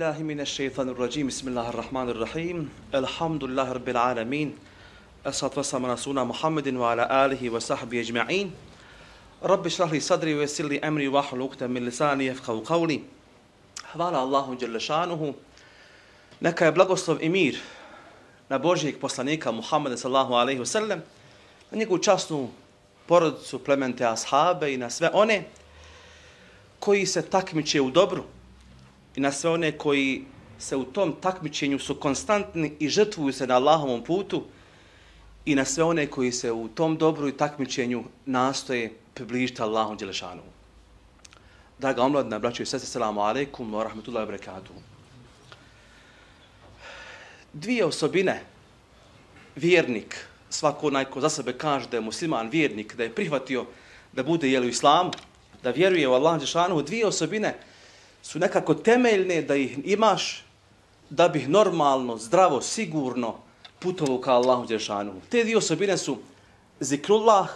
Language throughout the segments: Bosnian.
بالله من الشيطان الرجيم بسم الله الرحمن الرحيم الحمد لله رب العالمين الصلاة والسلام على رسولنا محمد وعلى آله وصحبه أجمعين رب اشرح لي صدري ويسر لي أمري واحلل عقدة من لساني يفقهوا قولي حوالى الله جل شانه نكا poslanika إمير sallallahu بوسلانيكا محمد صلى الله عليه وسلم نيكو تشاسنو بوردسو بلمنتي na sve one koji se takmiče u dobru, i na sve one koji se u tom takmičenju su konstantni i žrtvuju se na Allahovom putu i na sve one koji se u tom dobru i takmičenju nastoje približiti Allahom Đelešanu. Draga omladna, braćo i sese, selamu alaikum wa rahmatullahi wa barakatuh. Dvije osobine, vjernik, svako onaj ko za sebe kaže da je musliman vjernik, da je prihvatio da bude jel u islamu, da vjeruje u Allah Đelešanu, dvije osobine su nekako temeljne da ih imaš da bih normalno, zdravo, sigurno putovao ka Allahu Đelešanu. Te dvije osobine su zikrullah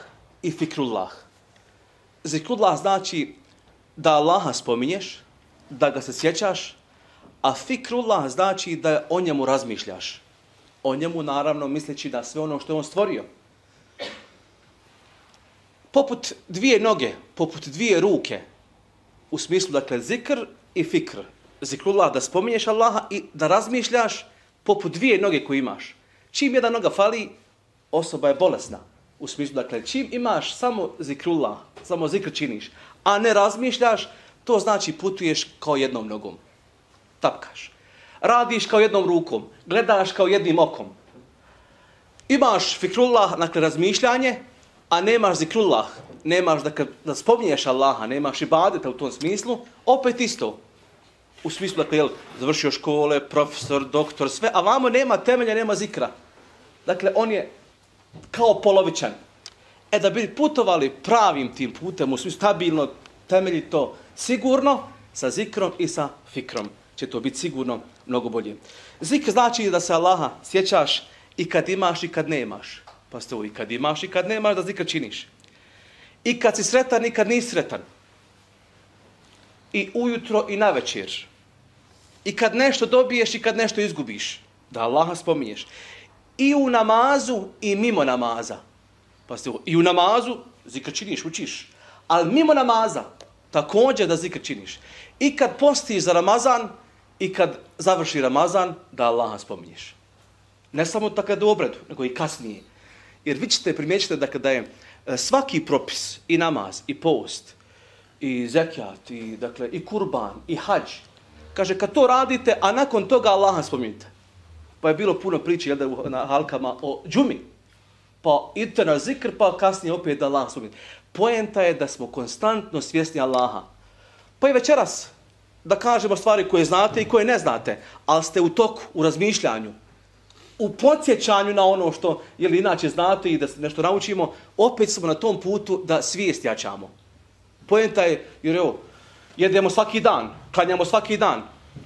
i fikrullah. Zikrullah znači da Allaha spominješ, da ga se sjećaš, a fikrullah znači da o njemu razmišljaš. O njemu naravno misleći da sve ono što je on stvorio. Poput dvije noge, poput dvije ruke, u smislu, dakle, zikr i fikr. Zikrullah, da spominješ Allaha i da razmišljaš poput dvije noge koje imaš. Čim jedna noga fali, osoba je bolesna. U smislu, dakle, čim imaš samo zikrullah, samo zikr činiš, a ne razmišljaš, to znači putuješ kao jednom nogom. Tapkaš. Radiš kao jednom rukom, gledaš kao jednim okom. Imaš fikrullah, dakle, razmišljanje, a nemaš zikrullah, nemaš da, da spominješ Allaha, nemaš i u tom smislu, opet isto. U smislu, dakle, jel, završio škole, profesor, doktor, sve, a vamo nema temelja, nema zikra. Dakle, on je kao polovičan. E da bi putovali pravim tim putem, u smislu stabilno, temeljito, sigurno, sa zikrom i sa fikrom će to biti sigurno mnogo bolje. Zikr znači da se Allaha sjećaš i kad imaš i kad nemaš. Pa ste i kad imaš i kad nemaš da zikr činiš. I kad si sretan i kad nisi sretan. I ujutro i na večer. I kad nešto dobiješ i kad nešto izgubiš. Da Allaha spominješ. I u namazu i mimo namaza. Pa ste i u namazu zikr činiš, učiš. Ali mimo namaza također da zikr činiš. I kad postiš za Ramazan i kad završi Ramazan da Allaha spominješ. Ne samo tako da u obredu, nego i kasnije. Jer vi ćete primjećati da kada je e, svaki propis, i namaz, i post, i zekijat, i, dakle, i kurban, i hađ, kaže, kad to radite, a nakon toga Allaha spominjite. Pa je bilo puno priče jel, na halkama o džumi. Pa idete na zikr, pa kasnije opet da Allaha spominjite. Poenta je da smo konstantno svjesni Allaha. Pa i večeras, da kažemo stvari koje znate i koje ne znate, ali ste u toku, u razmišljanju, u podsjećanju na ono što je inače znate i da nešto naučimo, opet smo na tom putu da svijest jačamo. Pojenta je, jer evo, jedemo svaki dan, klanjamo svaki dan.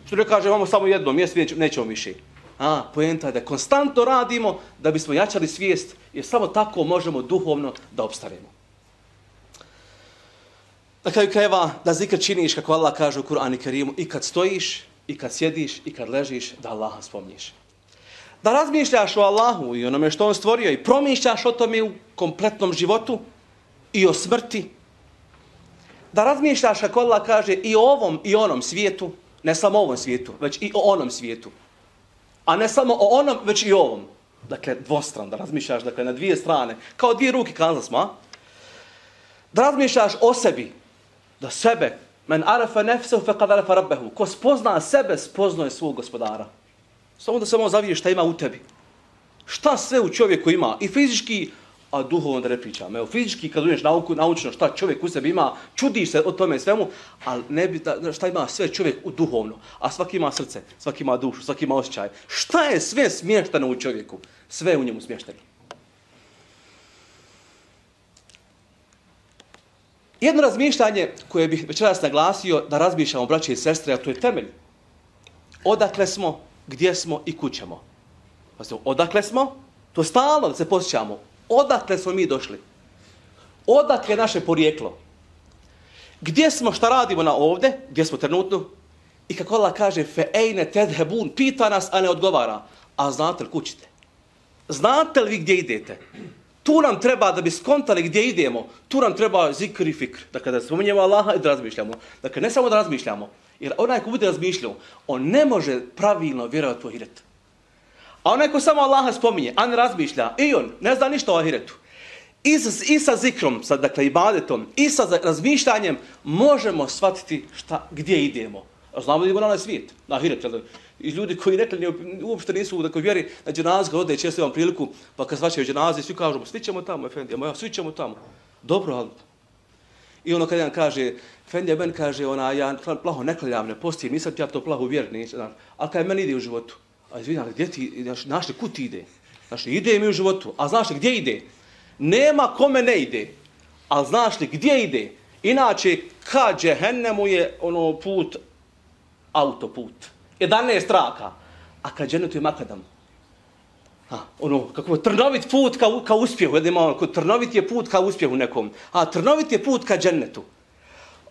Što ne kaže, imamo samo jedno mjesto, nećemo više. A, pojenta je da konstantno radimo da bismo jačali svijest, jer samo tako možemo duhovno da obstaremo. Na kraju krajeva, da zikr činiš, kako Allah kaže u Kur'anu i Kerimu, i kad stojiš, i kad sjediš, i kad ležiš, da Allaha spomniš da razmišljaš o Allahu i onome što on stvorio i promišljaš o tome u kompletnom životu i o smrti. Da razmišljaš, kako Allah kaže, i o ovom i onom svijetu, ne samo o ovom svijetu, već i o onom svijetu. A ne samo o onom, već i o ovom. Dakle, dvostran, da razmišljaš dakle, na dvije strane, kao dvije ruke kazali smo, a? Da razmišljaš o sebi, da sebe, men arafa nefsehu fe kad arafa rabbehu, ko spozna sebe, spoznuje svog gospodara. Samo da samo zaviješ šta ima u tebi. Šta sve u čovjeku ima, i fizički, a duhovno da ne pričam. Evo, fizički kad uđeš nauku, naučno šta čovjek u sebi ima, čudiš se o tome svemu, ali ne bi da, šta ima sve čovjek u duhovno. A svaki ima srce, svaki ima dušu, svaki ima osjećaj. Šta je sve smješteno u čovjeku? Sve u njemu smješteno. Jedno razmišljanje koje bih večeras naglasio da razmišljamo braće i sestre, a to je temelj. Odakle smo, gdje smo i kućemo. Pazite, odakle smo? To stalno se posjećamo. Odakle smo mi došli? Odakle je naše porijeklo? Gdje smo, šta radimo na ovde? Gdje smo trenutno? I kako Allah kaže, fe ejne tedhebun, pita nas, a ne odgovara. A znate li kućite? Znate li vi gdje idete? Tu nam treba, da bi skontali gdje idemo, tu nam treba zikr i fikr. Dakle, da spominjemo Allaha i da razmišljamo. Dakle, ne samo da razmišljamo, jer onaj ko bude razmišljao, on ne može pravilno vjerovati u ahiret. A onaj ko samo Allaha spominje, a ne razmišlja, i on ne zna ništa o ahiretu. I sa, I sa zikrom, sa, dakle, ibadetom, i sa razmišljanjem, možemo shvatiti šta, gdje idemo. A znamo da idemo na onaj svijet, na ahiret. I ljudi koji nekli uopšte nisu u dakle, vjeri, na dženazga ode, često imam priliku, pa kad svačaju dženaze, svi kažu, svi ćemo tamo, Efendija, moja, svi ćemo tamo. Dobro, ali... I ono kad jedan kaže, Fendija ben kaže, ona, ja plaho ne klanjam, ne postijem, nisam ti ja to plaho vjerni, vjeri, nisam, ali kaj meni ide u životu? A izvina, gdje ti, znaš li, kut ti ide? Znaš li, ide mi u životu, a znaš li, gdje ide? Nema kome ne ide, ali znaš li, gdje ide? Inače, ka džehennemu je ono put, autoput. 11 traka. A ka dženetu je makadam. A, ono, kako trnovit put ka, ka uspjehu. Jedno malo, trnovit je put ka uspjehu nekom. A trnovit je put ka džennetu.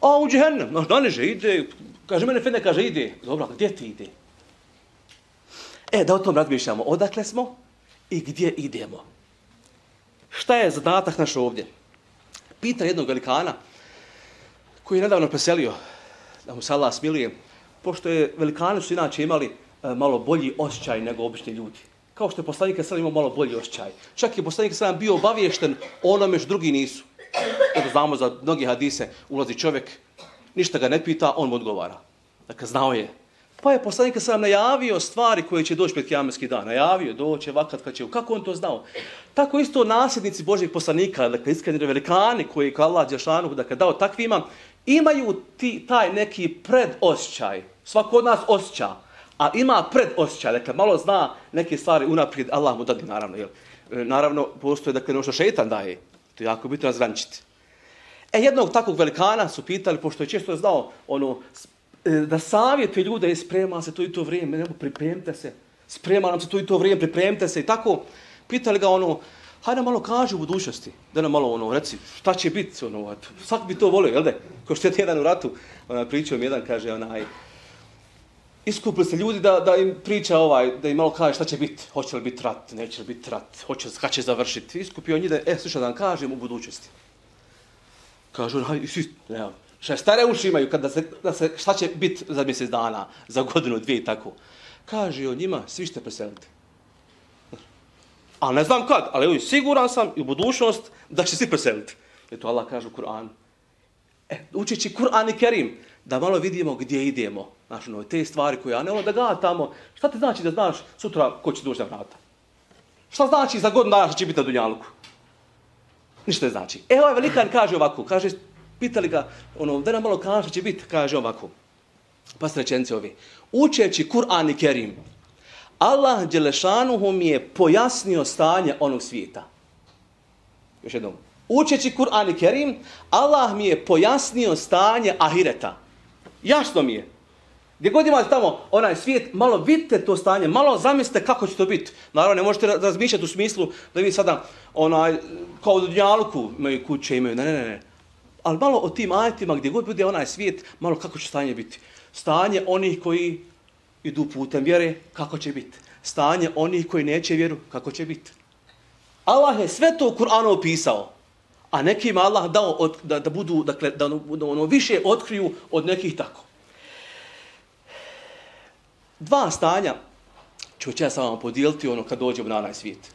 A u džehennem, no, daniže, ide. Kaže, mene Fene kaže, ide. Dobro, gdje ti ide? E, da o tom razmišljamo. Odakle smo i gdje idemo? Šta je zadatak naš ovdje? Pita jednog velikana koji je nedavno preselio, da mu se Allah smilije, pošto je velikani su inače imali e, malo bolji osjećaj nego obični ljudi. Kao što je poslanik Selam imao malo bolji osjećaj. Čak je poslanik Selam bio obaviješten onome što drugi nisu. Eto znamo za mnogi hadise, ulazi čovjek, ništa ga ne pita, on mu odgovara. Dakle, znao je. Pa je poslanik Selam najavio stvari koje će doći pred kijametski dan. Najavio, doće, vakat, kad će. Kako on to znao? Tako isto nasljednici Božih poslanika, dakle, iskreni velikani koji je kao Allah Đešanu, dakle, dao takvima, imaju ti, taj neki predosjećaj. Svako od nas osjeća, a ima predosjećaj, dakle malo zna neke stvari unaprijed, Allah mu dadi naravno. Jel? E, naravno, postoje dakle ono što šeitan daje. To je jako bitno razgraničiti. E, jednog takvog velikana su pitali, pošto je često znao, ono, e, da savjetuje ljude, sprema se to i to vrijeme, nego pripremite se, sprema nam se to i to vrijeme, pripremite se i tako. Pitali ga ono, hajde malo kaži u budućnosti, da nam malo ono, reci, šta će biti, ono, svak bi to volio, jel da? Ko što je jedan u ratu, ona, pričao mi jedan, kaže, onaj, iskupili se ljudi da, da im priča ovaj, da im malo kaže šta će biti, hoće li biti rat, neće li biti rat, hoće kada će završiti. Iskupio njih da, e, slušaj, da vam kažem u budućnosti. Kažu, haj, svi, ne, še stare uši imaju kada se, da se, šta će biti za mjesec dana, za godinu, dvije i tako. Kaže o njima, svi ćete preseliti. Ali ne znam kad, ali evo, siguran sam i u budućnost da će svi preseliti. Je to Allah kaže u Kur'anu. E, učeći Kur'an i Kerim, da malo vidimo gdje idemo. Znaš, ono, te stvari koje, ja ne ono da ga tamo, šta ti znači da znaš sutra ko će doći na vrata? Šta znači za godinu dana što će biti na Dunjaluku? Ništa ne znači. E, ovaj velikan kaže ovako, kaže, pitali ga, ono, da nam malo kaže što će biti, kaže ovako. Pa se ovi. Učeći Kur'an i Kerim, Allah Đelešanuhu mi je pojasnio stanje onog svijeta. Još jednom. Učeći Kur'an i Kerim, Allah mi je pojasnio stanje ahireta. Jasno mi je. Gdje god imate tamo onaj svijet, malo vidite to stanje, malo zamislite kako će to biti. Naravno, ne možete razmišljati u smislu da vi sada onaj, kao u Dunjaluku imaju kuće, imaju, ne, ne, ne. Ali malo o tim ajetima gdje god bude onaj svijet, malo kako će stanje biti. Stanje onih koji idu putem vjere, kako će biti. Stanje onih koji neće vjeru, kako će biti. Allah je sve to u Kur'anu opisao. A nekim Allah dao od, da, da budu, dakle, da ono, ono više otkriju od nekih tako. Dva stanja ću će ja sa vama podijeliti ono kad dođemo na onaj svijet.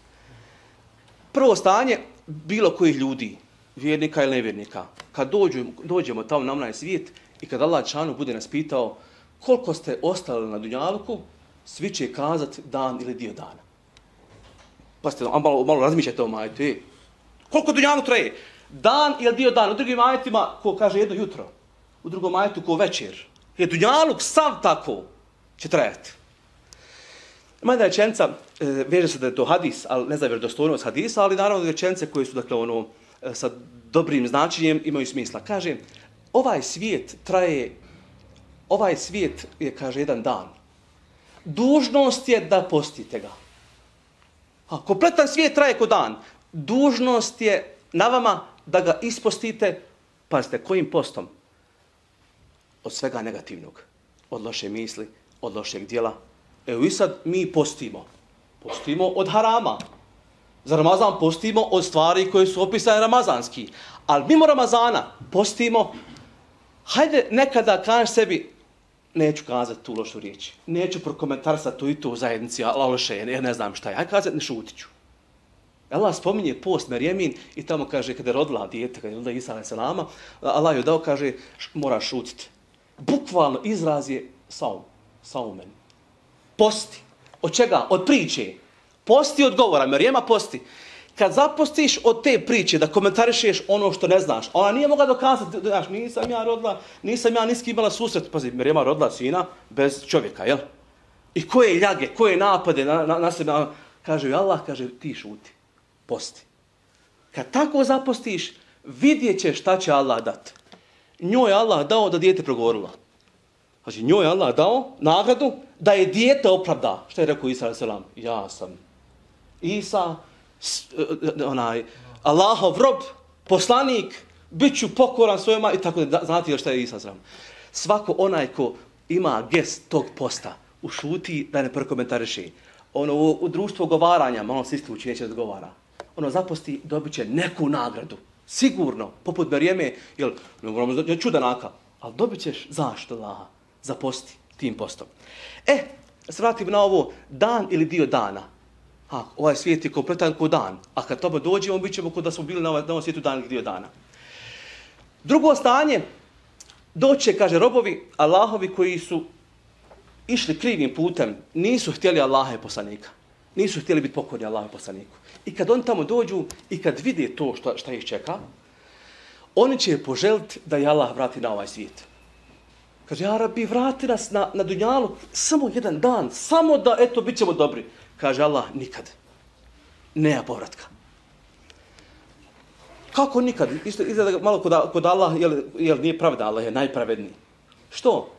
Prvo stanje, bilo kojih ljudi, vjernika ili nevjernika, kad dođemo, dođemo tamo na onaj svijet i kad Allah Čanu bude nas pitao koliko ste ostali na Dunjaluku, svi će kazati dan ili dio dana. Pa ste malo, malo razmišljate o majetu. E, koliko Dunjaluk traje? Dan ili dio dana? U drugim majetima, ko kaže jedno jutro. U drugom majetu, ko večer. Je Dunjaluk sav tako će trajati. Ima da rečenca, e, veže se da je to hadis, ali ne znam vjerodostojnost hadisa, ali naravno rečence koje su dakle, ono, e, sa dobrim značenjem imaju smisla. Kaže, ovaj svijet traje, ovaj svijet je, kaže, jedan dan. Dužnost je da postite ga. A kompletan svijet traje ko dan. Dužnost je na vama da ga ispostite, pazite, kojim postom? Od svega negativnog od loše misli, od lošeg dijela. Evo i sad mi postimo. Postimo od harama. Za Ramazan postimo od stvari koje su opisane ramazanski. Ali mimo Ramazana postimo, hajde nekada kažeš sebi, neću kazati tu lošu riječ. Neću prokomentarsati tu i tu u zajednici, ali loše, ja ne znam šta je. Hajde kazati, ne šutit ću. Allah spominje post Merjemin i tamo kaže kada je rodila dijete, kada je rodila Isa alaih salama, Allah joj dao kaže moraš šutiti. Bukvalno izraz je saum, saumen. Posti. Od čega? Od priče. Posti od govora. Merjema posti. Kad zapostiš od te priče da komentarišeš ono što ne znaš, ona nije mogla dokazati, znaš, nisam ja rodila, nisam ja niski imala susret, pazi, Merjema rodila sina bez čovjeka, jel? I koje ljage, koje napade na, na, na sebe, kaže Allah, kaže, ti šuti posti. Kad tako zapostiš, vidjet ćeš šta će Allah dati. Njoj je Allah dao da dijete progovorila. Znači, njoj je Allah dao nagradu da je dijete opravda. Što je rekao Isa a.s. Ja sam Isa, e, onaj, Allahov rob, poslanik, bit ću pokoran svojima i tako da znate šta je Isa selam. Svako onaj ko ima gest tog posta, ušuti da ne prekomentariši. Ono, u, u društvu govaranja, malo se isključi, neće da govara ono zaposti, dobit će neku nagradu. Sigurno, poput Marijeme, jel, ne moramo da čudanaka, ali dobit ćeš zašto Allaha zaposti tim postom. E, se vratim na ovo, dan ili dio dana. Ha, ovaj svijet je kompletan ko dan, a kad tobe dođemo, bit ćemo kod da smo bili na ovom, na ovom svijetu dan ili dio dana. Drugo stanje, doće, kaže, robovi Allahovi koji su išli krivim putem, nisu htjeli Allaha i poslanika. Nisu htjeli biti pokorni Allaha i poslaniku. I kad oni tamo dođu i kad vide to što, šta ih čeka, oni će poželiti da je Allah vrati na ovaj svijet. Kaže, ja rabi, vrati nas na, na dunjalu samo jedan dan, samo da, eto, bit ćemo dobri. Kaže Allah, nikad. Nema povratka. Kako nikad? Isto izgleda malo kod, kod Allah, jel, jel nije pravda, Allah je najpravedniji. Što?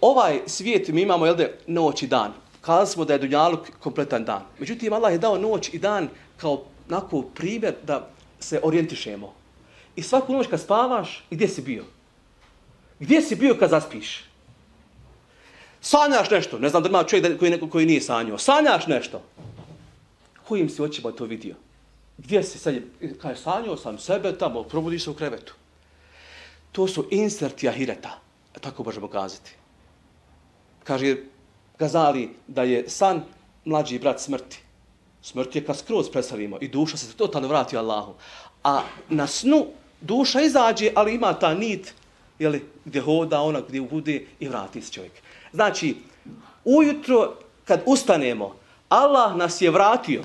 Ovaj svijet mi imamo, jel da, noć i dan kazali smo da je Dunjaluk kompletan dan. Međutim, Allah je dao noć i dan kao nako primjer da se orijentišemo. I svaku noć kad spavaš, gdje si bio? Gdje si bio kad zaspiš? Sanjaš nešto. Ne znam da ima čovjek koji, neko, koji nije sanjao. Sanjaš nešto. Kojim si očima to vidio? Gdje si sad? Kaj sanjao sam sebe tamo, probudiš se u krevetu. To su inserti ahireta. Tako možemo kazati. Kaže, Gazali da je san mlađi brat smrti. Smrt je kad skroz preselimo i duša se totalno vrati Allahu. A na snu duša izađe, ali ima ta nit jeli, gdje hoda ona, gdje bude i vrati se čovjek. Znači, ujutro kad ustanemo, Allah nas je vratio.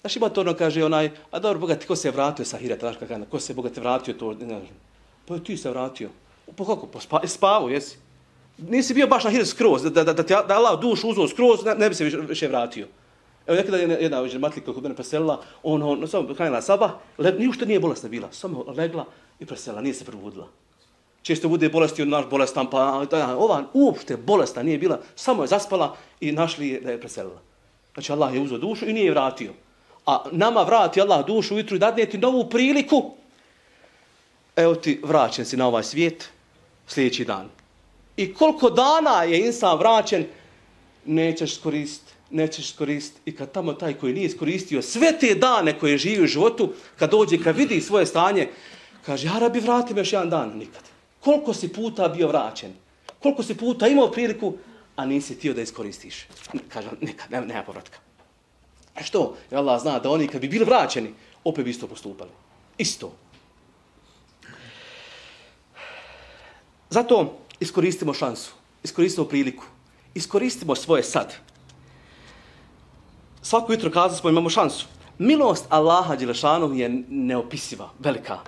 Znaš, ima to ono kaže onaj, a dobro, Boga, ti ko se je vratio sa hirata, znaš kakana, ono, ko se je Boga te vratio to, ne ne, Pa ti se vratio. Pa kako? Pa spa, spavo, jesi nisi bio baš na hirat skroz, da, da, da, da, da Allah dušu uzao skroz, ne, ne bi se više, više vratio. Evo nekada je jedna jedna matlika kod mene preselila, on, on, samo kranila saba, le, ni ušte nije bolesna bila, samo legla i preselila, nije se probudila. Često bude bolesti od naš bolestan, pa da, ova uopšte bolesna nije bila, samo je zaspala i našli je da je preselila. Znači Allah je uzao dušu i nije je vratio. A nama vrati Allah dušu ujutru i dadne ti novu priliku, evo ti vraćen si na ovaj svijet sljedeći dan. I koliko dana je insan vraćen, nećeš skoristiti, nećeš skoristiti. I kad tamo taj koji nije iskoristio sve te dane koje živi u životu, kad dođe, kad vidi svoje stanje, kaže, ja rabi, vrati me još jedan dan. Nikad. Koliko si puta bio vraćen? Koliko si puta imao priliku, a nisi tio da iskoristiš? Kažem, neka, nema, nema povratka. A što? Jer Allah zna da oni kad bi bili vraćeni, opet bi isto postupali. Isto. Zato, iskoristimo šansu, iskoristimo priliku, iskoristimo svoje sad. Svako jutro kazali smo imamo šansu. Milost Allaha Đelešanu je neopisiva, velika.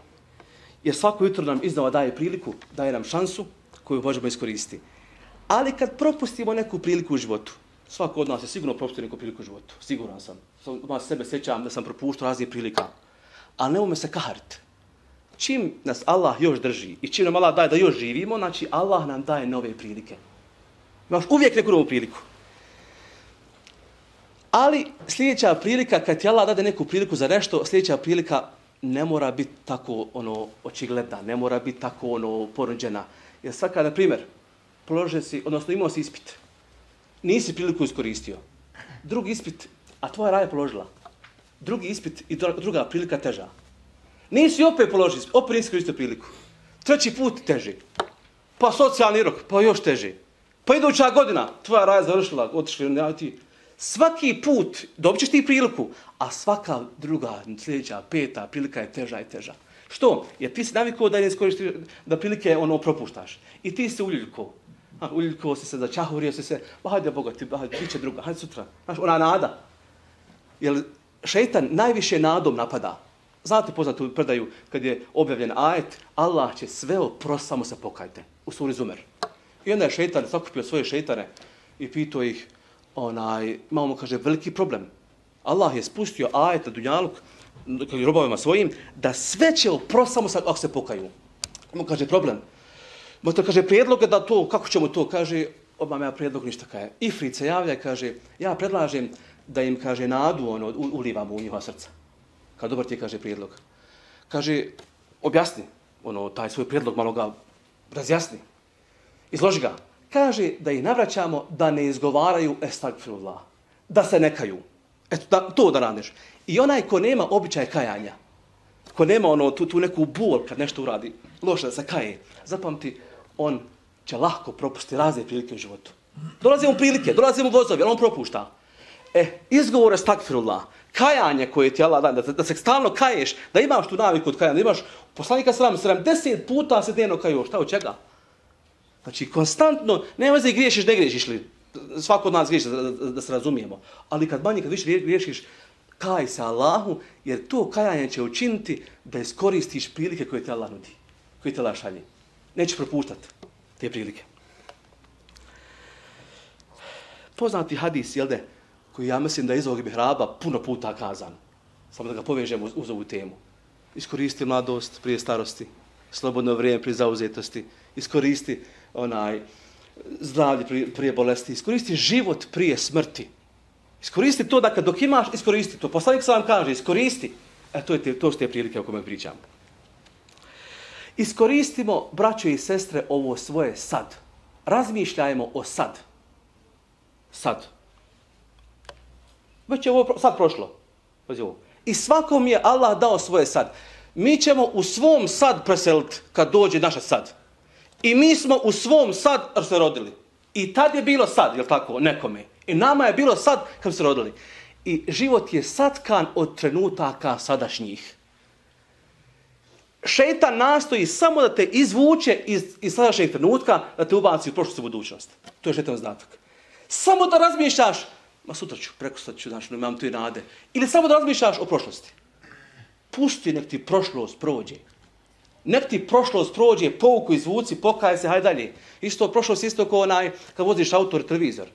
Jer svako jutro nam iznova daje priliku, daje nam šansu koju možemo iskoristiti. Ali kad propustimo neku priliku u životu, svako od nas je sigurno propustio neku priliku u životu, siguran sam. Od sebe sjećam da sam propuštao raznih prilika. Ali ne ume se kahariti čim nas Allah još drži i čim nam Allah daje da još živimo, znači Allah nam daje nove prilike. Imaš uvijek neku novu priliku. Ali sljedeća prilika, kad ti Allah dade neku priliku za nešto, sljedeća prilika ne mora biti tako ono očigledna, ne mora biti tako ono ponuđena. Jer svaka, na primjer, položio si, odnosno imao si ispit. Nisi priliku iskoristio. Drugi ispit, a tvoja raja položila. Drugi ispit i druga prilika teža. Nisi opet položio, opet nisi iskoristio priliku. Treći put teži. Pa socijalni rok, pa još teži. Pa iduća godina, tvoja raja završila, otišli, ne, ti. Svaki put dobit ćeš ti priliku, a svaka druga, sljedeća, peta prilika je teža i teža. Što? Jer ti si navikao da ne iskoristiš, da prilike ono propuštaš. I ti se uljuljko. Uljuljko si se, začahurio si se, pa hajde Boga ti, hajde, bit će druga, hajde sutra. Znaš, ona nada. Jer šeitan najviše nadom napada. Znate poznatu predaju kad je objavljen ajet, Allah će sve oprost, samo se pokajte. U suri Zumer. I onda je šeitan sakupio svoje šeitane i pitao ih, onaj, imamo kaže, veliki problem. Allah je spustio ajet na Dunjaluk, kao robovima svojim, da sve će oprost, samo ako se pokaju. Mu kaže, problem. Mo kaže, prijedlog da to, kako ćemo to, kaže, odmah ja prijedlog ništa kaže. Ifrit se javlja i kaže, ja predlažem da im, kaže, nadu, ono, ulivamo u njihova srca. Kao dobar ti kaže prijedlog. Kaže, objasni, ono, taj svoj prijedlog, malo ga razjasni. Izloži ga. Kaže da ih navraćamo da ne izgovaraju estagfirullah. Da se nekaju. Eto, da, to da radiš. I onaj ko nema običaj kajanja, ko nema ono, tu, tu neku bol kad nešto uradi, loše da se kaje, zapamti, on će lahko propustiti razne prilike u životu. Dolaze mu prilike, dolaze mu vozovi, ali on propušta. E, izgovor estagfirullah, kajanje koje ti Allah da, da, da se stalno kaješ, da imaš tu naviku od kajanja, da imaš poslanika sram, sram, deset puta se dnevno kaju, šta od čega? Znači, konstantno, nema da griješiš, ne griješiš li, svako od nas griješi, da, da, da se razumijemo, ali kad manje, kad više griješiš, kaj se Allahu, jer to kajanje će učiniti da iskoristiš prilike koje te Allah nudi, koje te Allah šalje. Neće propuštati te prilike. Poznati hadis, jel de, koji ja mislim da je iz ovog mihraba puno puta kazan. Samo da ga povežemo uz, uz ovu temu. Iskoristi mladost prije starosti, slobodno vrijeme prije zauzetosti, iskoristi onaj zdravlje prije, prije bolesti, iskoristi život prije smrti. Iskoristi to da kad dok imaš, iskoristi to. Poslanik sam vam kaže, iskoristi. E, to, je te, to su te prilike o kome pričam. Iskoristimo, braćo i sestre, ovo svoje sad. Razmišljajmo o sad. Sad. Već je ovo sad prošlo. Pazi ovo. I svakom je Allah dao svoje sad. Mi ćemo u svom sad preseliti kad dođe naša sad. I mi smo u svom sad se rodili. I tad je bilo sad, je tako, nekome. I nama je bilo sad kad se rodili. I život je satkan od trenutaka sadašnjih. Šetan nastoji samo da te izvuče iz, iz sadašnjeg trenutka, da te ubaci u prošlost i budućnost. To je šetan zadatak. Samo da razmišljaš, ma sutra ću, preko sutra ću, znači, imam tu i nade. Ili samo da razmišljaš o prošlosti. Pusti nek ti prošlost prođe. Nek ti prošlost prođe, pouku izvuci, pokaje se, hajde dalje. Isto prošlost isto kao onaj, kad voziš auto ili televizor.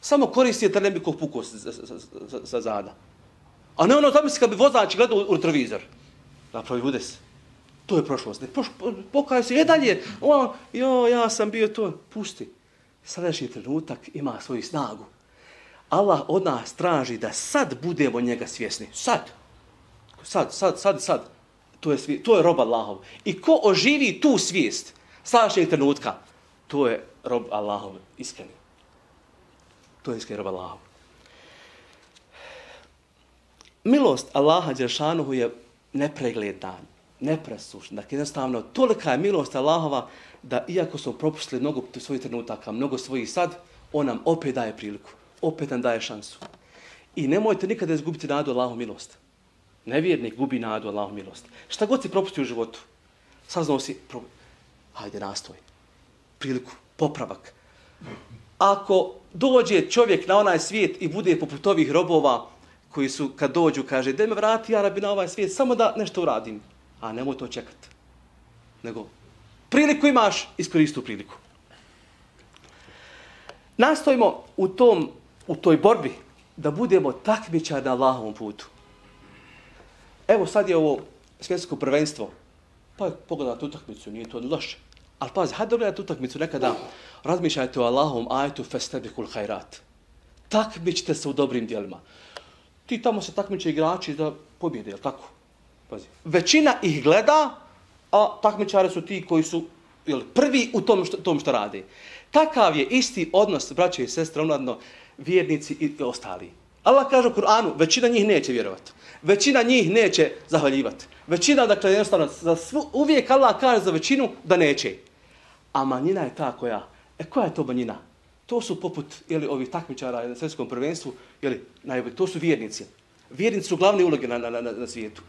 Samo koristi je da ne bi kog pukao sa, sa, sa, sa, zada. A ne ono tamo se kad bi vozač gledao u, u televizor. Napravi udes. To je prošlost. Ne, proš, pokaje se, je dalje. O, jo, ja sam bio to. Pusti. Sadašnji trenutak ima svoju snagu. Allah od nas traži da sad budemo njega svjesni. Sad. Sad, sad, sad, sad. To je, svijest, to je rob Allahov. I ko oživi tu svijest sadašnjeg trenutka, to je rob Allahov iskreni. To je iskreni rob Allahov. Milost Allaha Đeršanuhu je nepregledna, nepresušna. Dakle, jednostavno, tolika je milost Allahova da iako smo propustili mnogo svojih trenutaka, mnogo svojih sad, on nam opet daje priliku. Opet nam daje šansu. I nemojte nikada izgubiti nadu Allahu milost. Nevjernik gubi nadu Allahom milosti. Šta god si propusti u životu, saznao si, pro... hajde nastoj. Priliku, popravak. Ako dođe čovjek na onaj svijet i bude poput ovih robova koji su kad dođu kaže da me vrati Arabi na ovaj svijet samo da nešto uradim. A nemoj to čekati. Nego priliku imaš, iskoristi tu priliku. Nastojimo u tom u toj borbi da budemo takmičar na Allahovom putu. Evo sad je ovo svjetsko prvenstvo. Pa pogledajte utakmicu, nije to loše. Ali pazi, hajde gledajte utakmicu nekada. Razmišljajte o Allahom ajetu festabikul hajrat. Takmičite se u dobrim dijelima. Ti tamo se takmiče igrači da pobjede, jel tako? Pazi. Većina ih gleda, a takmičare su ti koji su jel, prvi u tom što, tom što radi. Takav je isti odnos, braće i sestre, omladno, vjernici i ostali. Allah kaže u Kur'anu, većina njih neće vjerovati. Većina njih neće zahvaljivati. Većina, dakle, jednostavno, za svu, uvijek Allah kaže za većinu da neće. A manjina je ta koja, e koja je to manjina? To su poput jeli, ovih takmičara na svjetskom prvenstvu, jeli, najbolji, to su vjernici. Vjernici su glavne uloge na, na, na, na svijetu.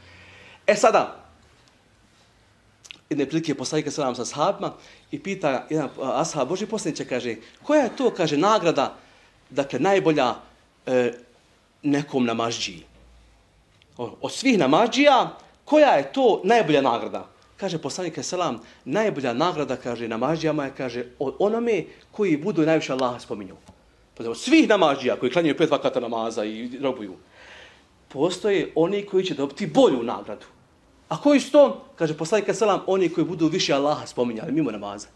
E sada, jedne prilike poslanika sa nam sa sahabima i pita jedan ashab, Boži poslaniće, kaže, koja je to, kaže, nagrada, dakle, najbolja e, nekom namažđiji? Od svih namađija, koja je to najbolja nagrada? Kaže poslanik selam, najbolja nagrada kaže namađijama je kaže od onome koji budu najviše Allaha spominju. Pa od svih namađija koji klanjaju pet vakata namaza i robuju, postoje oni koji će dobiti bolju nagradu. A koji su to? Kaže poslanik selam, oni koji budu više Allaha spominjali mimo namaza.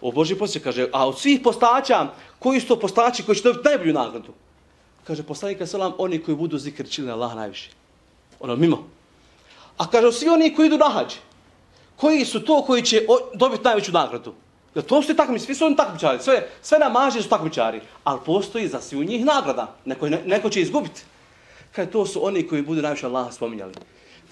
O Boži poslije kaže, a od svih postača, koji su to postači koji će dobiti najbolju nagradu? Kaže poslanik selam, oni koji budu zikrčili Allaha najviše. Ono mimo. A kaže, svi oni koji idu na hađ, koji su to koji će dobiti najveću nagradu? Jer to su takmičari, svi su oni takmičari, sve, sve namaže su takmičari, ali postoji za svi u njih nagrada, neko, ne, neko će izgubiti. Kaže, to su oni koji budu najviše Allaha spominjali.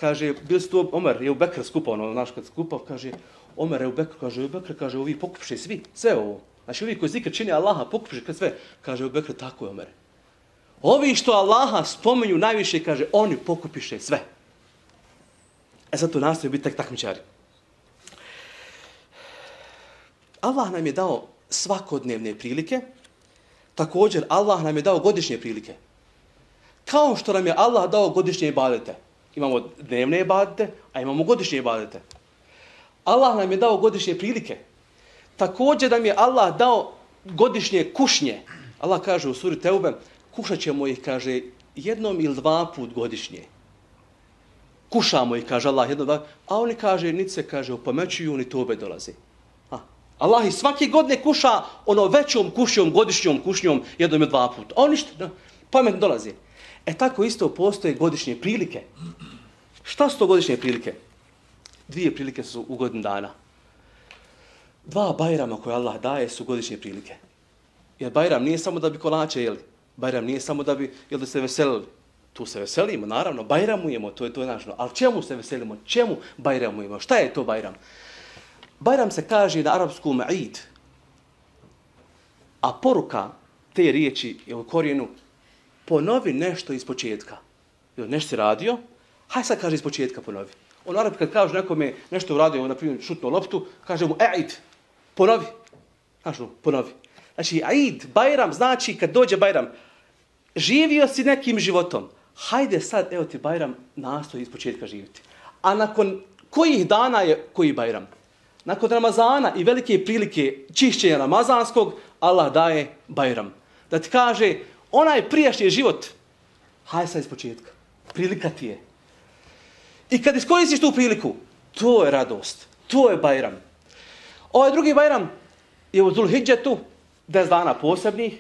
Kaže, bili su tu Omer je u Bekr skupao, ono, naš kad skupao, kaže, Omer je u Bekr, kaže, u Bekr, kaže, ovi pokupše svi, sve ovo. Znači, ovi koji zikr čini Allaha, pokupše sve, kaže, u Bekr, tako je, Omer. Ovi što Allaha spomenju najviše, kaže, oni pokupiše sve. E sad tu nastoji biti tak takmičari. Allah nam je dao svakodnevne prilike, također Allah nam je dao godišnje prilike. Kao što nam je Allah dao godišnje ibadete. Imamo dnevne ibadete, a imamo godišnje ibadete. Allah nam je dao godišnje prilike. Također nam je Allah dao godišnje kušnje. Allah kaže u suri Teube, kušat ćemo ih, kaže, jednom ili dva put godišnje. Kušamo ih, kaže Allah, jednom dva, a oni kaže, niti se, kaže, upomećuju, ni tobe dolazi. Allah i svake godine kuša ono većom kušnjom, godišnjom kušnjom, jednom ili dva put. A oni što, da, pamet dolazi. E tako isto postoje godišnje prilike. Šta su to godišnje prilike? Dvije prilike su u godin dana. Dva bajrama koje Allah daje su godišnje prilike. Jer bajram nije samo da bi kolače jeli. Bajram nije samo da bi jel da se veselili. Tu se veselimo, naravno, bajramujemo, to je to je našno. Ali čemu se veselimo? Čemu bajramujemo? Šta je to bajram? Bajram se kaže na arapskom Eid. A poruka te riječi je u korijenu ponovi nešto iz početka. Nešto si radio, haj sad kaže iz početka ponovi. On Arab kad kaže nekome nešto uradio, na primjer šutno loptu, kaže mu Eid, ponovi. Znaš ponovi. Znači, Eid, Bajram, znači kad dođe Bajram, živio si nekim životom, hajde sad, evo ti Bajram, nastoji iz početka živjeti. A nakon kojih dana je koji Bajram? nakon Ramazana i velike prilike čišćenja Ramazanskog, Allah daje Bajram. Da ti kaže, onaj prijašnji život, hajde sad iz početka. Prilika ti je. I kad iskoristiš tu priliku, to je radost. To je Bajram. Ovaj drugi Bajram je u Zulhidžetu, 10 dana posebnih,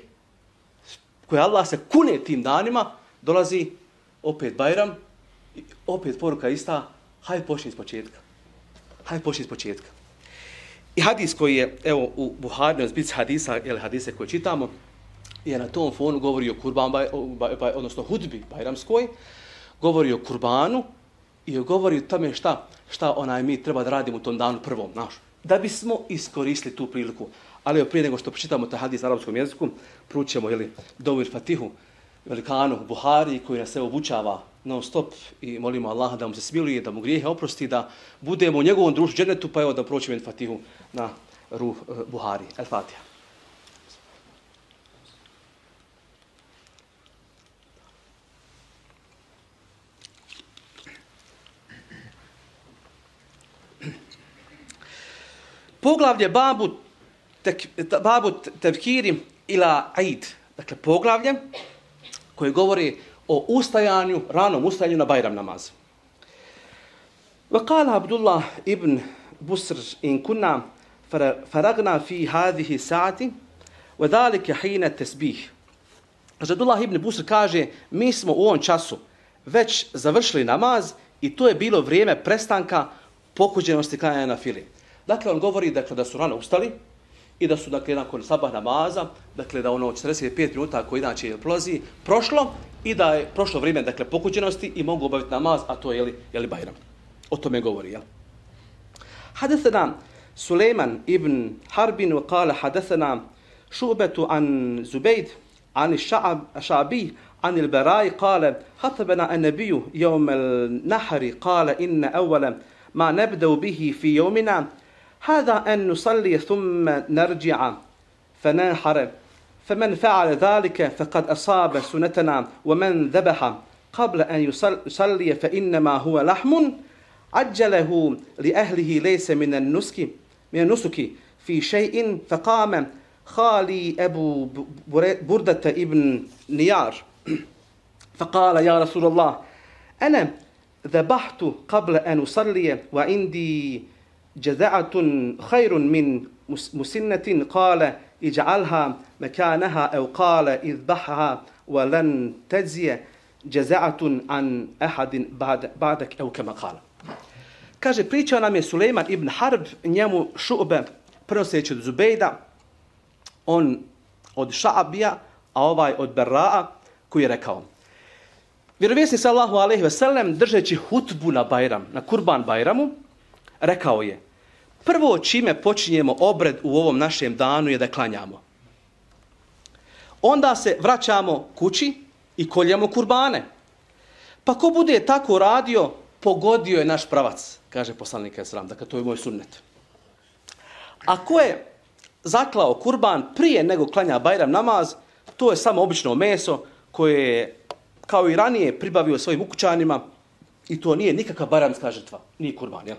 koje Allah se kune tim danima, dolazi opet Bajram, i opet poruka ista, haj počni iz početka. Haj počni iz početka. I hadis koji je, evo, u Buharinu, zbic hadisa, ili hadise koje čitamo, je na tom fonu govori o kurban, baj, baj, baj, odnosno hudbi bajramskoj, govori o kurbanu i govori o tome šta, šta onaj mi treba da radimo u tom danu prvom, naš. Da bismo iskoristili tu priliku. Ali prije nego što pročitamo taj hadis na arabskom jeziku, prućemo, jeli, Dovir Fatihu, velikanu Buhari koji nas se obučava non stop i molimo Allaha da mu se smiluje, da mu grijehe oprosti, da budemo u njegovom društvu dženetu, pa evo da proćemo en Fatihu na ruh uh, Buhari. El Fatiha. Poglavlje babu, tek, babu tevkiri ila aid. Dakle, poglavlje koje govori o ustajanju, ranom ustajanju na Bajram namaz. وقال عبد الله ابن بسر إن كنا فرغنا في هذه الساعة وذلك حين التسبيح Kaže, Abdullah ibn Busr kaže, mi smo u ovom času već završili namaz i to je bilo vrijeme prestanka pokuđenosti klanjanja na fili. Dakle, on govori dakle, da su rano ustali i da su, dakle, nakon sabah namaza, dakle, da ono 45 minuta koji inače prolazi, prošlo i da je prošlo vrijeme, dakle, pokućenosti i mogu obaviti namaz, a to je, jeli, jeli Bajram. O tome govori, jel? Hadesena Suleiman ibn Harbin kala hadesena šubetu an Zubejd, an Šabi, عن البراء قال خطبنا النبي يوم النحر قال إن أول ما نبدأ به في يومنا هذا أن نصلي ثم نرجع. فننحر فمن فعل ذلك فقد أصاب سنتنا ومن ذبح. قبل أن يصلي فإنما هو لحم عجله لأهله ليس من النسك من النسك في شيء فقام خالي أبو بردة ابن نيار. فقال يا رسول الله أنا ذبحت قبل أن أصلي وعندي jaza'atun khairun min musinnatin qala ij'alha makanaha aw qala izbahha wa lan tajziya jaza'atun an ahadin ba'd ba'dak aw kama qala. Kaže priča nam je Sulejman ibn Harb njemu Šube prenoseći od Zubejda on od Šaabija a ovaj od Berraa koji je rekao Vjerovjesni sallahu alaihi ve sellem držeći hutbu na Bajram, na Kurban Bajramu, rekao je, prvo čime počinjemo obred u ovom našem danu je da klanjamo. Onda se vraćamo kući i koljemo kurbane. Pa ko bude tako radio, pogodio je naš pravac, kaže poslanik Esram, dakle to je moj sunnet. A ko je zaklao kurban prije nego klanja Bajram namaz, to je samo obično meso koje je kao i ranije pribavio svojim ukućanima i to nije nikakva bajramska žrtva, nije kurban, jel?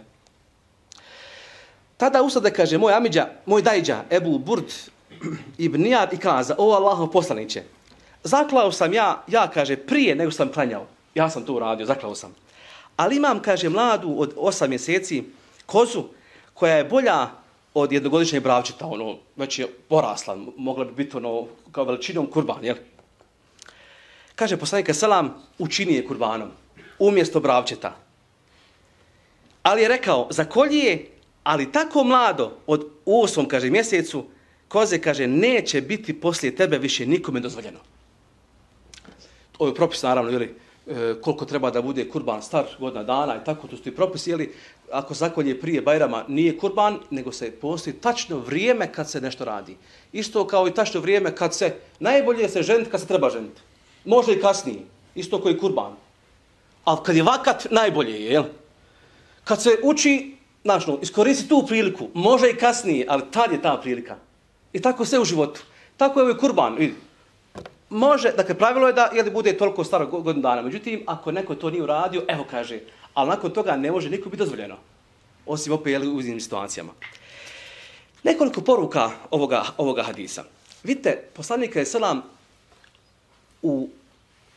Tada usade kaže, moj amiđa, moj dajđa, Ebu Burd ibn Nijad i kaza, o Allaho poslaniće, zaklao sam ja, ja kaže, prije nego sam klanjao. Ja sam to uradio, zaklao sam. Ali imam, kaže, mladu od osam mjeseci kozu koja je bolja od jednogodišnjeg bravčeta, ono, već je porasla, mogla bi biti ono, kao veličinom kurban, jel? Kaže poslanika selam učini je kurbanom umjesto bravčeta. Ali je rekao za kolje, ali tako mlado od osmom kaže mjesecu koze kaže neće biti poslije tebe više nikome dozvoljeno. Ovo je propis naravno, ili e, koliko treba da bude kurban star godina dana i tako, to su ti propisi, ili ako zakolje prije Bajrama nije kurban, nego se postoji tačno vrijeme kad se nešto radi. Isto kao i tačno vrijeme kad se, najbolje se ženiti kad se treba ženiti. Može i kasnije, isto koji kurban. Ali kad je vakat, najbolje je, jel? Kad se uči, znaš, no, iskoristi tu priliku, može i kasnije, ali tad je ta prilika. I tako sve u životu. Tako je ovaj kurban, vidi. Može, dakle, pravilo je da jeli, bude toliko staro godinu dana. Međutim, ako neko to nije uradio, evo kaže, ali nakon toga ne može niko biti dozvoljeno. Osim opet, jeli, u uzimim situacijama. Nekoliko poruka ovoga, ovoga hadisa. Vidite, poslanika je selam u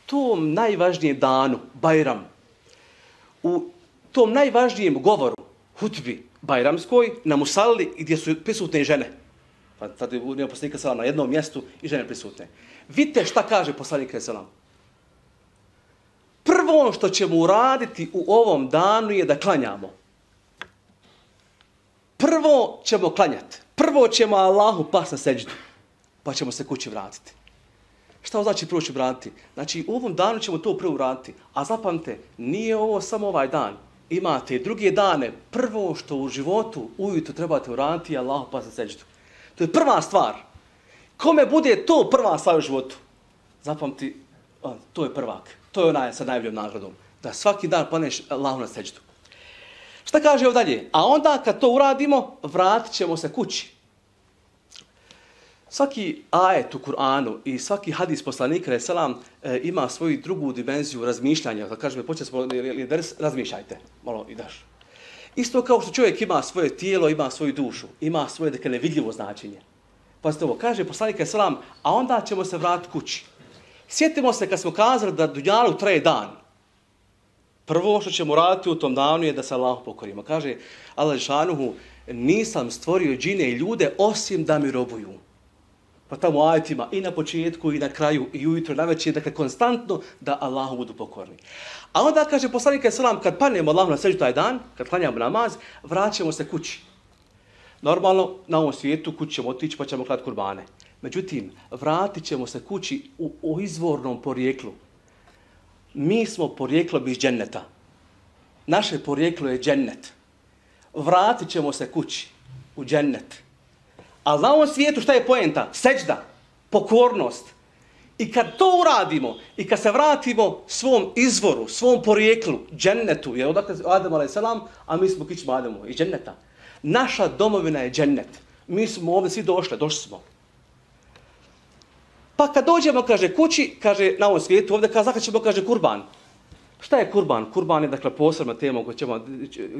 tom najvažnijem danu, Bajram, u tom najvažnijem govoru, hutbi Bajramskoj, na Musalli, gdje su prisutne žene. Pa sad je unio poslanika salam na jednom mjestu i žene prisutne. Vidite šta kaže poslanik salam. Prvo ono što ćemo uraditi u ovom danu je da klanjamo. Prvo ćemo klanjati. Prvo ćemo Allahu pas na seđu. Pa ćemo se kući vratiti. Šta znači prvo ćemo vratiti? Znači, u ovom danu ćemo to prvo uraditi. A zapamte, nije ovo samo ovaj dan. Imate druge dane. Prvo što u životu ujutro trebate uraditi je Allah pa se. To je prva stvar. Kome bude to prva stvar u životu? Zapamti, to je prvak. To je onaj sa najboljom nagradom. Da svaki dan planeš Allah na seđu. Šta kaže ovdje dalje? A onda kad to uradimo, vratit ćemo se kući. Svaki ajet u Kur'anu i svaki hadis poslanika je selam e, ima svoju drugu dimenziju razmišljanja. Da kažem, početi smo ders, razmišljajte. Malo i daš. Isto kao što čovjek ima svoje tijelo, ima svoju dušu, ima svoje dakle, nevidljivo značenje. Pa ovo, kaže poslanik je selam, a onda ćemo se vratiti kući. Sjetimo se kad smo kazali da dunjalu traje dan. Prvo što ćemo raditi u tom danu je da se Allah pokorimo. Kaže Allah Žanuhu, nisam stvorio džine i ljude osim da mi robuju pa tamo ajetima i na početku i na kraju i ujutro na večer, dakle konstantno da Allahu budu pokorni. A onda kaže poslanik Selam kad panemo Allahu na sežu taj dan, kad klanjamo namaz, vraćamo se kući. Normalno, na ovom svijetu kući ćemo otići pa ćemo klati kurbane. Međutim, vratit ćemo se kući u, u izvornom porijeklu. Mi smo porijeklo iz dženneta. Naše porijeklo je džennet. Vratit ćemo se kući u džennet. Ali na ovom svijetu šta je poenta? Seđda, pokornost. I kad to uradimo, i kad se vratimo svom izvoru, svom porijeklu, džennetu, jer odakle Adem a.s. a mi smo kićima Ademu i dženneta. Naša domovina je džennet. Mi smo ovdje svi došli, došli smo. Pa kad dođemo, kaže, kući, kaže, na ovom svijetu, ovdje kaže, ćemo, kaže, kurban. Šta je kurban? Kurban je, dakle, posebna tema koja ćemo,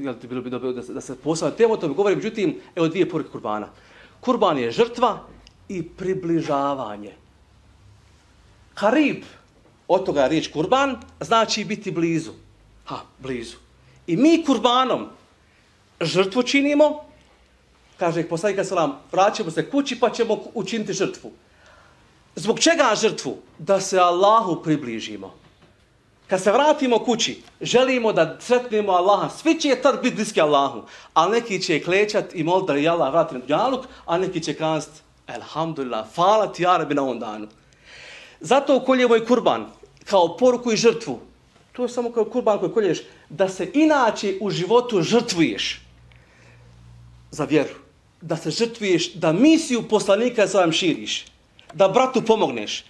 jel ti bilo bi dobro da, da se posebna tema o tome govori, međutim, evo dvije poruke kurbana. Kurban je žrtva i približavanje. Harib, od toga je riječ kurban, znači biti blizu. Ha, blizu. I mi kurbanom žrtvu činimo, kaže poslanik selam, vraćamo se kući pa ćemo učiniti žrtvu. Zbog čega žrtvu? Da se Allahu približimo. Kad se vratimo kući, želimo da sretnemo Allaha. Svi će tad biti bliski Allahu. A neki će klećat i moliti da je Allah vrati na dunjaluk, a neki će kanst, Elhamdulillah, hvala ti Arabi na ovom danu. Zato koljemo i kurban kao poruku i žrtvu. To je samo kao kurban koji kolješ. Da se inače u životu žrtvuješ za vjeru. Da se žrtvuješ, da misiju poslanika sa vam širiš. Da bratu pomogneš.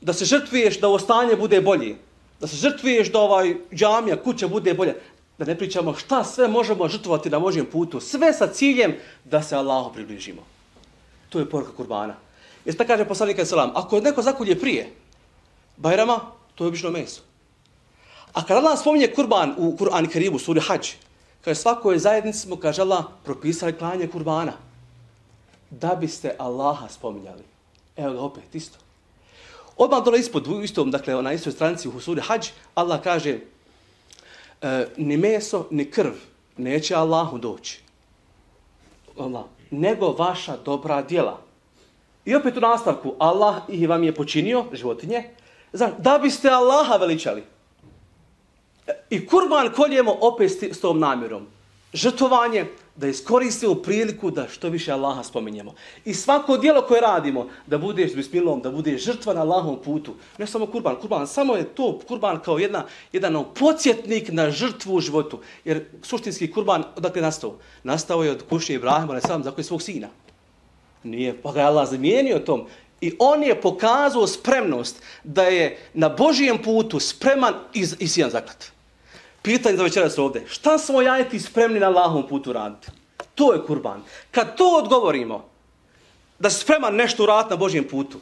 Da se žrtvuješ da ovo stanje bude bolje. Da se žrtvuješ da ovaj džamija, kuća bude bolja. Da ne pričamo šta sve možemo žrtvovati na možem putu. Sve sa ciljem da se Allahu približimo. To je poruka kurbana. Jer tako kaže poslanik selam, ako neko zakulje prije Bajrama, to je obično meso. A kada Allah spominje kurban u Kur'an i Karibu, suri Hadž, kaže svakoj zajednici smo, kaže Allah, propisali klanje kurbana. Da biste Allaha spominjali. Evo ga opet, isto. Odmah dole ispod, u istom, dakle, na istoj stranici u suri Hadž, Allah kaže, e, ni meso, ni krv neće Allahu doći. Allah, nego vaša dobra djela. I opet u nastavku, Allah ih vam je počinio, životinje, da biste Allaha veličali. E, I kurban koljemo opet s tom namjerom. Žrtovanje, da iskoristimo priliku da što više Allaha spominjemo. I svako dijelo koje radimo, da budeš bismilom, da budeš žrtva na Allahom putu. Ne samo kurban, kurban, samo je to kurban kao jedna, jedan ono podsjetnik na žrtvu u životu. Jer suštinski kurban, odakle nastao? Nastao je od kušnje Ibrahima, ne sam, za svog sina. Nije, pa ga je Allah zamijenio tom. I on je pokazao spremnost da je na Božijem putu spreman iz, iz jedan zaklat. Pitanje za večeras ovdje. Šta smo jajeti spremni na Allahovom putu raditi? To je kurban. Kad to odgovorimo, da si spreman nešto uraditi na Božijem putu,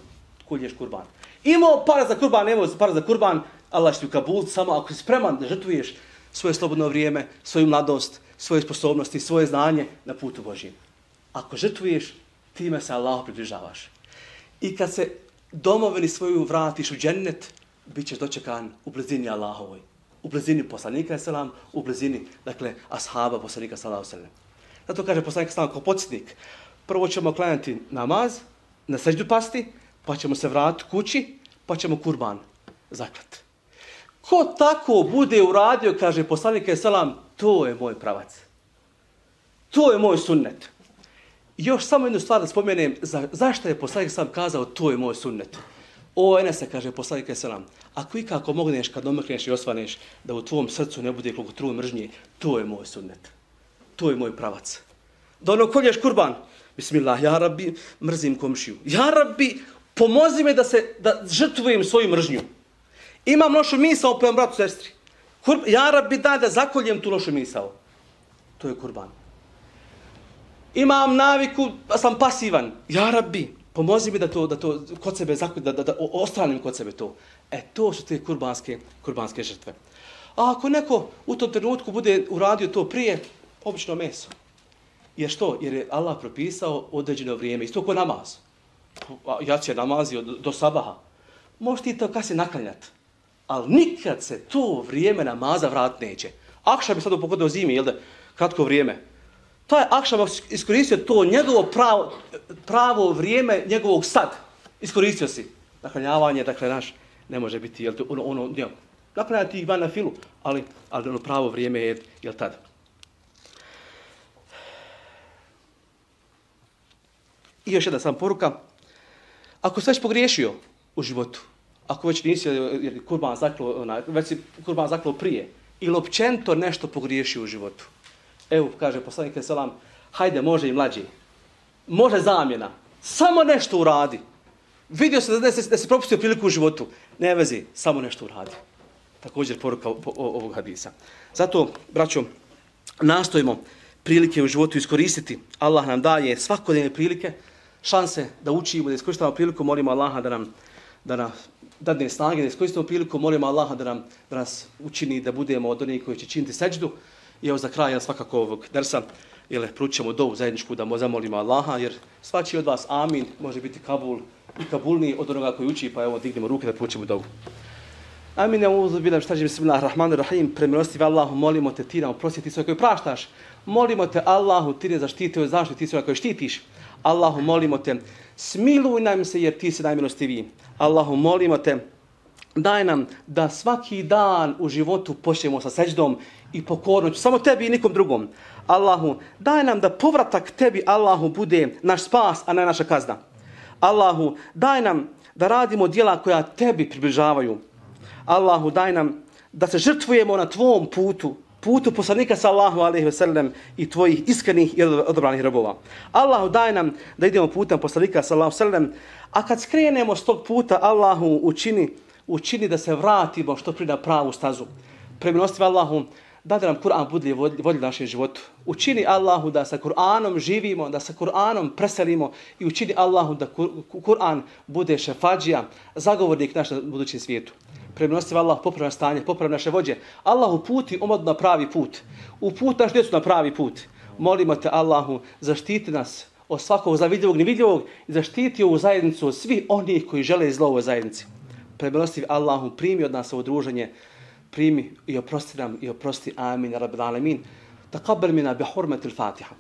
kulješ kurban. Imao para za kurban, nemao para za kurban, Allah će ti kabul, samo ako si spreman da žrtvuješ svoje slobodno vrijeme, svoju mladost, svoje sposobnosti, svoje znanje na putu Božijem. Ako žrtvuješ, time se Allah približavaš. I kad se domovini svoju vratiš u džennet, bit ćeš dočekan u blizini Allahovoj. U blizini poslanika selam, u blizini, dakle, ashaba poslanika sallahu sallam. Zato kaže poslanik sallallahu kao podsjetnik. Prvo ćemo klanjati namaz, na sećdu pasti, pa ćemo se vratiti kući, pa ćemo kurban zaklat. Ko tako bude uradio, kaže poslanik selam, to je moj pravac. To je moj sunnet još samo jednu stvar da spomenem, za, zašto je poslanik sam kazao, to je moj sunnet. O, Enese, kaže poslanik selam, ako i kako mogneš kad omrkneš i osvaneš, da u tvom srcu ne bude koliko truje mržnje, to je moj sunnet. To je moj pravac. Da ono kolješ kurban, bismillah, ja rabbi, mrzim komšiju. Ja rabbi, pomozi me da se, da žrtvujem svoju mržnju. Imam lošu misao po bratu sestri. Kur, ja rabbi, daj da zakoljem tu lošu misao. To je kurban imam naviku, sam pasivan. Ja rabbi, pomozi mi da to, da to kod sebe, da, da, da ostranim kod sebe to. E, to su te kurbanske, kurbanske žrtve. A ako neko u tom trenutku bude uradio to prije, obično meso. Jer što? Jer je Allah propisao određeno vrijeme. Isto ko namaz. Ja će namazio do, do sabaha. Možeš ti to kasnije naklanjati. Ali nikad se to vrijeme namaza vrat neće. Akša bi sad upogodio zimi, jel da? Kratko vrijeme taj Akšam iskoristio to njegovo pravo, pravo vrijeme njegovog sad. Iskoristio si. Naklanjavanje, dakle, naš, ne može biti, jel, ono, ono, ne, dakle, ja ti van na filu, ali, ali ono pravo vrijeme je, jel, tad. I još jedna sam poruka. Ako si već pogriješio u životu, ako već nisi jer kurban zaklo, ona, već si kurban zaklo prije, ili općento nešto pogriješio u životu. Evo, kaže poslanik Selam, hajde, može i mlađi. Može zamjena. Samo nešto uradi. Vidio se da se, da se propustio priliku u životu. Ne vezi, samo nešto uradi. Također poruka ovog hadisa. Zato, braćo, nastojimo prilike u životu iskoristiti. Allah nam daje svakodnevne prilike, šanse da učimo, da iskoristimo priliku, molimo Allaha da nam da nam dadne snage, da iskoristimo priliku, molimo Allaha da nam da nas učini da budemo od onih koji će činiti seđdu. I evo za kraj, svakako ovog dersa, jel, prućemo dovu zajedničku da zamolimo Allaha, jer svači od vas, amin, može biti Kabul i Kabulni od onoga koji uči, pa evo dignemo ruke da prućemo dovu. Amin, ja uzu bilam šta će rahim, premilostivi Allahu, molimo te, ti nam oprosti, ti svoje koje praštaš. Molimo te, Allahu, ti ne zaštiti od zaštiti, ti svoje koje štitiš. Allahu, molimo te, smiluj nam se jer ti si najmilostiviji. Allahu, molimo te, daj nam da svaki dan u životu počnemo sa seđdom i pokornoću, samo tebi i nikom drugom. Allahu, daj nam da povratak tebi, Allahu, bude naš spas, a ne naša kazna. Allahu, daj nam da radimo dijela koja tebi približavaju. Allahu, daj nam da se žrtvujemo na tvom putu, putu poslanika sallahu alaihi ve sellem i tvojih iskrenih i odobranih robova. Allahu, daj nam da idemo putem poslanika sallahu sellem, a kad skrenemo s tog puta, Allahu, učini, učini da se vratimo što prije na pravu stazu. Premilostiv Allahu, da da nam Kur'an bude vodljiv našem životu. Učini Allahu da sa Kur'anom živimo, da sa Kur'anom preselimo i učini Allahu da Kur'an bude šefađija, zagovornik naš na budućem svijetu. Premilostiv Allah, popravna stanje, popravna naše vođe. Allahu puti umad na pravi put. Uput naš djecu na pravi put. Molimo te Allahu, zaštiti nas od svakog zavidljivog, nevidljivog i zaštiti ovu zajednicu od svih onih koji žele zlo ovoj zajednici. Premilostiv Allahu, primi od nas ovo druženje, primi i oprosti nam i oprosti amin, rabbi alamin. Taqabbal mina bi hurmati al-Fatiha.